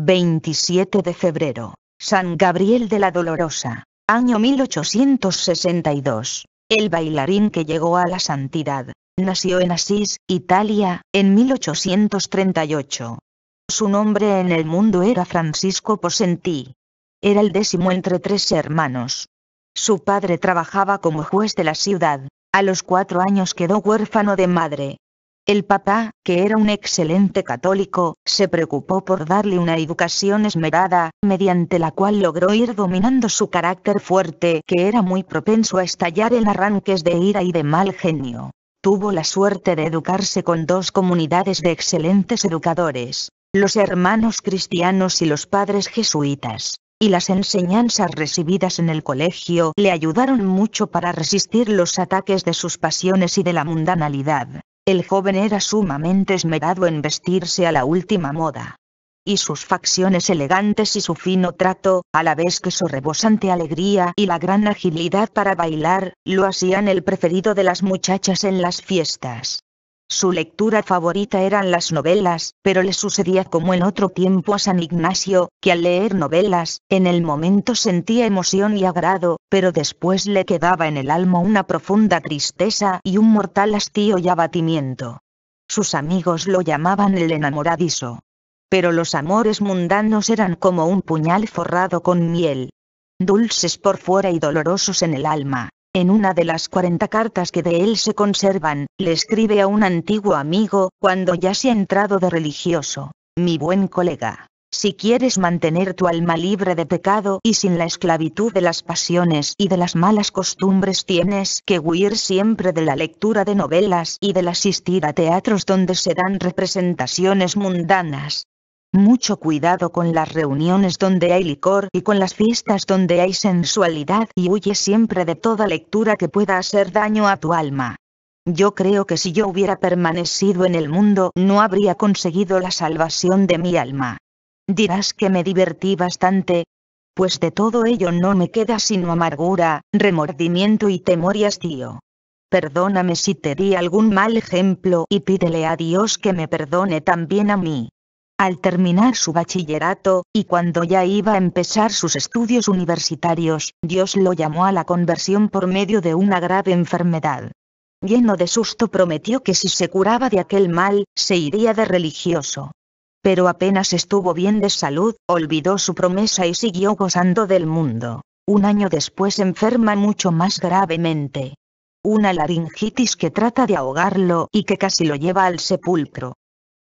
27 de febrero. San Gabriel de la Dolorosa. Año 1862. El bailarín que llegó a la santidad. Nació en Asís, Italia, en 1838. Su nombre en el mundo era Francisco Posentí. Era el décimo entre tres hermanos. Su padre trabajaba como juez de la ciudad. A los cuatro años quedó huérfano de madre. El papá, que era un excelente católico, se preocupó por darle una educación esmerada, mediante la cual logró ir dominando su carácter fuerte, que era muy propenso a estallar en arranques de ira y de mal genio. Tuvo la suerte de educarse con dos comunidades de excelentes educadores, los hermanos cristianos y los padres jesuitas y las enseñanzas recibidas en el colegio le ayudaron mucho para resistir los ataques de sus pasiones y de la mundanalidad. El joven era sumamente esmerado en vestirse a la última moda. Y sus facciones elegantes y su fino trato, a la vez que su rebosante alegría y la gran agilidad para bailar, lo hacían el preferido de las muchachas en las fiestas. Su lectura favorita eran las novelas, pero le sucedía como en otro tiempo a San Ignacio, que al leer novelas, en el momento sentía emoción y agrado, pero después le quedaba en el alma una profunda tristeza y un mortal hastío y abatimiento. Sus amigos lo llamaban el enamoradizo. Pero los amores mundanos eran como un puñal forrado con miel. Dulces por fuera y dolorosos en el alma. En una de las 40 cartas que de él se conservan, le escribe a un antiguo amigo, cuando ya se ha entrado de religioso. Mi buen colega, si quieres mantener tu alma libre de pecado y sin la esclavitud de las pasiones y de las malas costumbres tienes que huir siempre de la lectura de novelas y del asistir a teatros donde se dan representaciones mundanas. Mucho cuidado con las reuniones donde hay licor y con las fiestas donde hay sensualidad y huye siempre de toda lectura que pueda hacer daño a tu alma. Yo creo que si yo hubiera permanecido en el mundo no habría conseguido la salvación de mi alma. Dirás que me divertí bastante. Pues de todo ello no me queda sino amargura, remordimiento y temor y hastío. Perdóname si te di algún mal ejemplo y pídele a Dios que me perdone también a mí. Al terminar su bachillerato, y cuando ya iba a empezar sus estudios universitarios, Dios lo llamó a la conversión por medio de una grave enfermedad. Lleno de susto prometió que si se curaba de aquel mal, se iría de religioso. Pero apenas estuvo bien de salud, olvidó su promesa y siguió gozando del mundo. Un año después enferma mucho más gravemente. Una laringitis que trata de ahogarlo y que casi lo lleva al sepulcro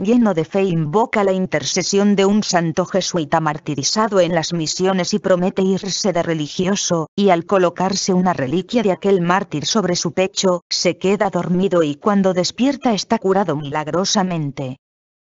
lleno de fe invoca la intercesión de un santo jesuita martirizado en las misiones y promete irse de religioso, y al colocarse una reliquia de aquel mártir sobre su pecho, se queda dormido y cuando despierta está curado milagrosamente.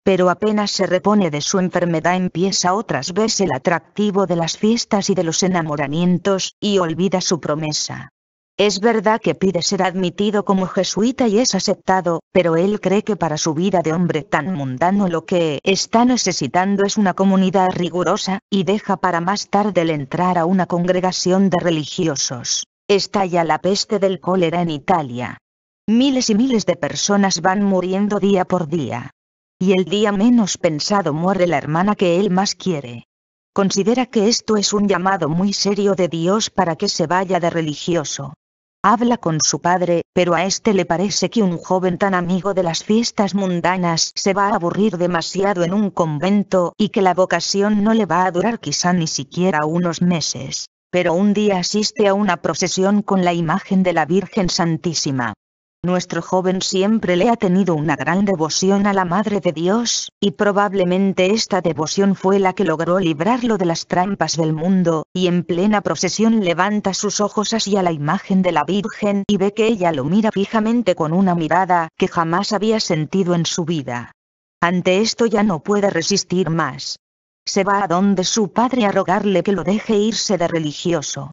Pero apenas se repone de su enfermedad empieza otras veces el atractivo de las fiestas y de los enamoramientos, y olvida su promesa. Es verdad que pide ser admitido como jesuita y es aceptado, pero él cree que para su vida de hombre tan mundano lo que está necesitando es una comunidad rigurosa, y deja para más tarde el entrar a una congregación de religiosos. Estalla la peste del cólera en Italia. Miles y miles de personas van muriendo día por día. Y el día menos pensado muere la hermana que él más quiere. Considera que esto es un llamado muy serio de Dios para que se vaya de religioso. Habla con su padre, pero a este le parece que un joven tan amigo de las fiestas mundanas se va a aburrir demasiado en un convento y que la vocación no le va a durar quizá ni siquiera unos meses. Pero un día asiste a una procesión con la imagen de la Virgen Santísima. Nuestro joven siempre le ha tenido una gran devoción a la Madre de Dios, y probablemente esta devoción fue la que logró librarlo de las trampas del mundo, y en plena procesión levanta sus ojos hacia la imagen de la Virgen y ve que ella lo mira fijamente con una mirada que jamás había sentido en su vida. Ante esto ya no puede resistir más. Se va a donde su padre a rogarle que lo deje irse de religioso.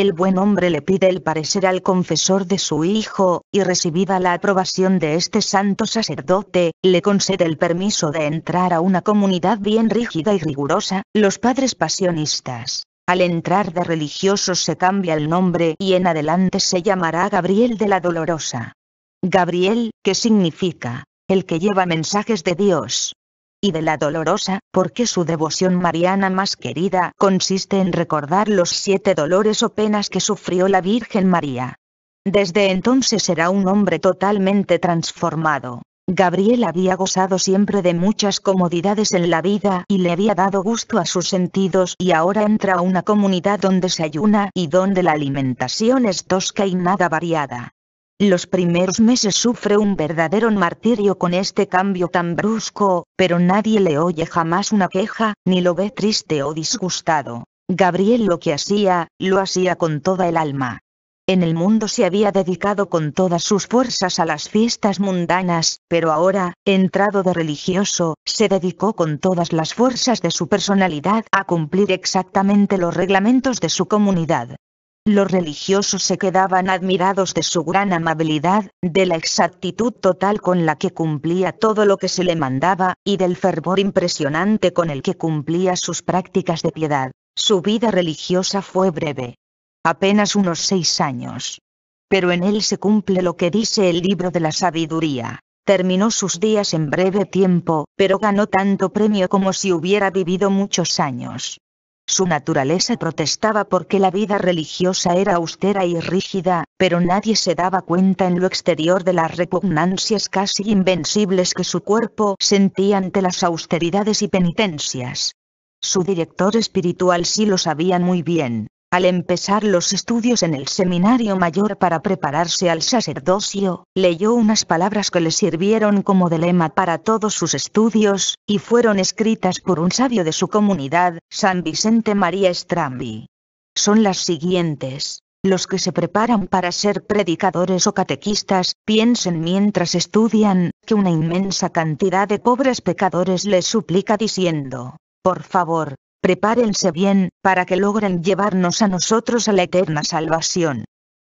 El buen hombre le pide el parecer al confesor de su hijo, y recibida la aprobación de este santo sacerdote, le concede el permiso de entrar a una comunidad bien rígida y rigurosa, los padres pasionistas. Al entrar de religiosos se cambia el nombre y en adelante se llamará Gabriel de la Dolorosa. Gabriel, que significa, el que lleva mensajes de Dios. Y de la dolorosa, porque su devoción mariana más querida consiste en recordar los siete dolores o penas que sufrió la Virgen María. Desde entonces era un hombre totalmente transformado. Gabriel había gozado siempre de muchas comodidades en la vida y le había dado gusto a sus sentidos y ahora entra a una comunidad donde se ayuna y donde la alimentación es tosca y nada variada. Los primeros meses sufre un verdadero martirio con este cambio tan brusco, pero nadie le oye jamás una queja, ni lo ve triste o disgustado. Gabriel lo que hacía, lo hacía con toda el alma. En el mundo se había dedicado con todas sus fuerzas a las fiestas mundanas, pero ahora, entrado de religioso, se dedicó con todas las fuerzas de su personalidad a cumplir exactamente los reglamentos de su comunidad. Los religiosos se quedaban admirados de su gran amabilidad, de la exactitud total con la que cumplía todo lo que se le mandaba, y del fervor impresionante con el que cumplía sus prácticas de piedad. Su vida religiosa fue breve, apenas unos seis años. Pero en él se cumple lo que dice el libro de la sabiduría. Terminó sus días en breve tiempo, pero ganó tanto premio como si hubiera vivido muchos años. Su naturaleza protestaba porque la vida religiosa era austera y rígida, pero nadie se daba cuenta en lo exterior de las repugnancias casi invencibles que su cuerpo sentía ante las austeridades y penitencias. Su director espiritual sí lo sabía muy bien. Al empezar los estudios en el seminario mayor para prepararse al sacerdocio, leyó unas palabras que le sirvieron como de lema para todos sus estudios, y fueron escritas por un sabio de su comunidad, San Vicente María Strambi. Son las siguientes. Los que se preparan para ser predicadores o catequistas, piensen mientras estudian, que una inmensa cantidad de pobres pecadores les suplica diciendo, por favor, prepárense bien, para que logren llevarnos a nosotros a la eterna salvación.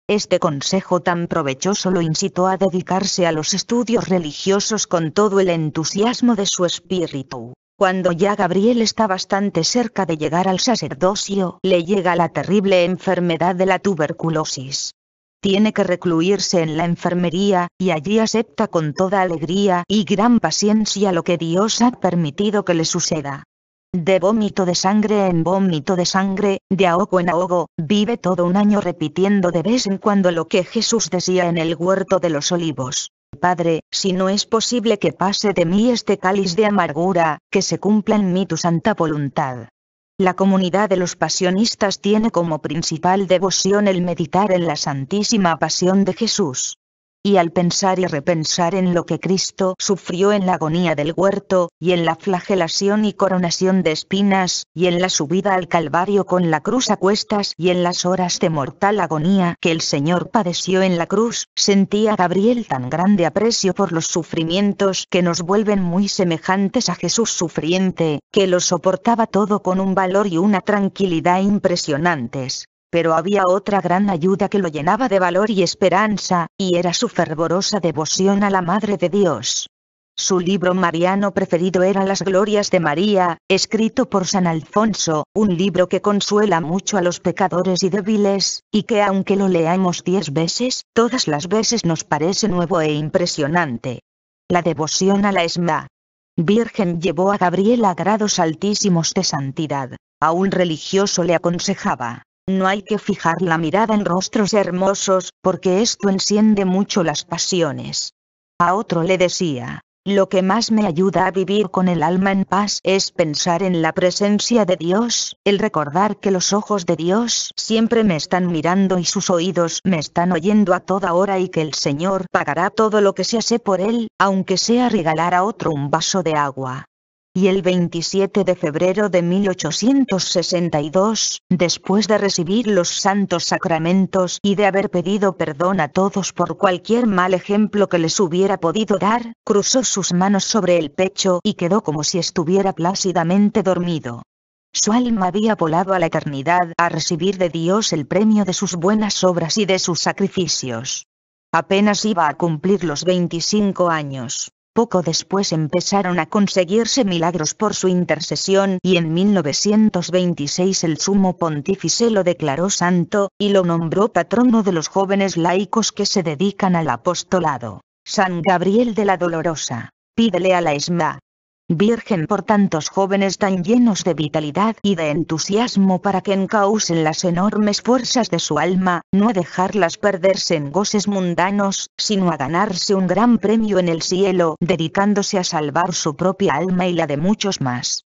Este consejo tan provechoso lo incitó a dedicarse a los estudios religiosos con todo el entusiasmo de su espíritu. Cuando ya Gabriel está bastante cerca de llegar al sacerdocio, le llega la terrible enfermedad de la tuberculosis. Tiene que recluirse en la enfermería, y allí acepta con toda alegría y gran paciencia lo que Dios ha permitido que le suceda. De vómito de sangre en vómito de sangre, de ahogo en ahogo, vive todo un año repitiendo de vez en cuando lo que Jesús decía en el huerto de los olivos. Padre, si no es posible que pase de mí este cáliz de amargura, que se cumpla en mí tu santa voluntad. La comunidad de los pasionistas tiene como principal devoción el meditar en la Santísima Pasión de Jesús y al pensar y repensar en lo que Cristo sufrió en la agonía del huerto, y en la flagelación y coronación de espinas, y en la subida al Calvario con la cruz a cuestas, y en las horas de mortal agonía que el Señor padeció en la cruz, sentía Gabriel tan grande aprecio por los sufrimientos que nos vuelven muy semejantes a Jesús sufriente, que lo soportaba todo con un valor y una tranquilidad impresionantes pero había otra gran ayuda que lo llenaba de valor y esperanza, y era su fervorosa devoción a la Madre de Dios. Su libro mariano preferido era Las Glorias de María, escrito por San Alfonso, un libro que consuela mucho a los pecadores y débiles, y que aunque lo leamos diez veces, todas las veces nos parece nuevo e impresionante. La devoción a la Esma. Virgen llevó a Gabriel a grados altísimos de santidad. A un religioso le aconsejaba, no hay que fijar la mirada en rostros hermosos, porque esto enciende mucho las pasiones. A otro le decía, lo que más me ayuda a vivir con el alma en paz es pensar en la presencia de Dios, el recordar que los ojos de Dios siempre me están mirando y sus oídos me están oyendo a toda hora y que el Señor pagará todo lo que se hace por él, aunque sea regalar a otro un vaso de agua y el 27 de febrero de 1862, después de recibir los santos sacramentos y de haber pedido perdón a todos por cualquier mal ejemplo que les hubiera podido dar, cruzó sus manos sobre el pecho y quedó como si estuviera plácidamente dormido. Su alma había volado a la eternidad a recibir de Dios el premio de sus buenas obras y de sus sacrificios. Apenas iba a cumplir los 25 años. Poco después empezaron a conseguirse milagros por su intercesión y en 1926 el sumo pontífice lo declaró santo, y lo nombró patrono de los jóvenes laicos que se dedican al apostolado. San Gabriel de la Dolorosa. Pídele a la ESMA. Virgen por tantos jóvenes tan llenos de vitalidad y de entusiasmo para que encausen las enormes fuerzas de su alma, no a dejarlas perderse en goces mundanos, sino a ganarse un gran premio en el cielo, dedicándose a salvar su propia alma y la de muchos más.